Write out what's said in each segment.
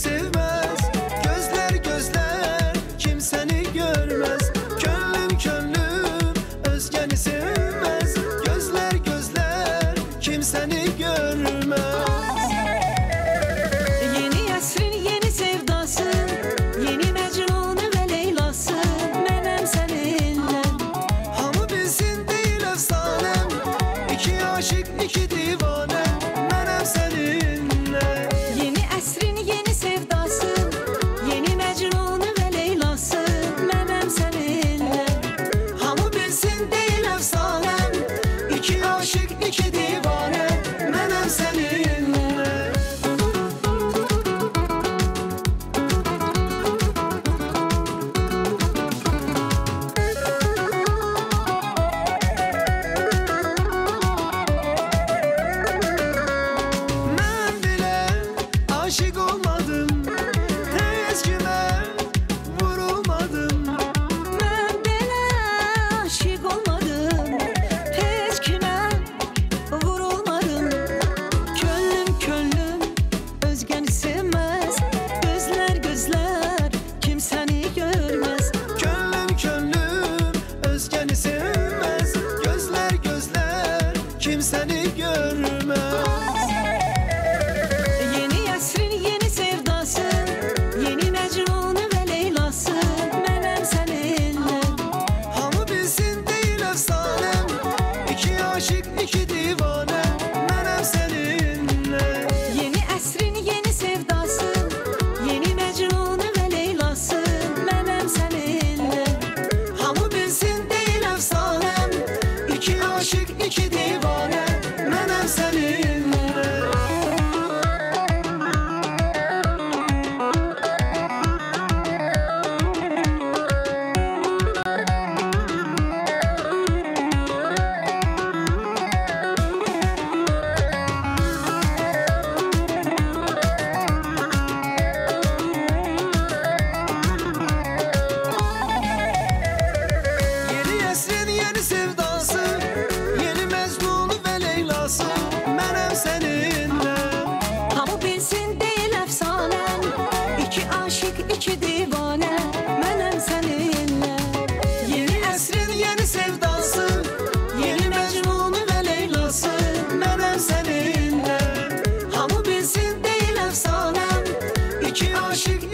sevmem Kimse Aşık iki divan.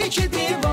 te devo.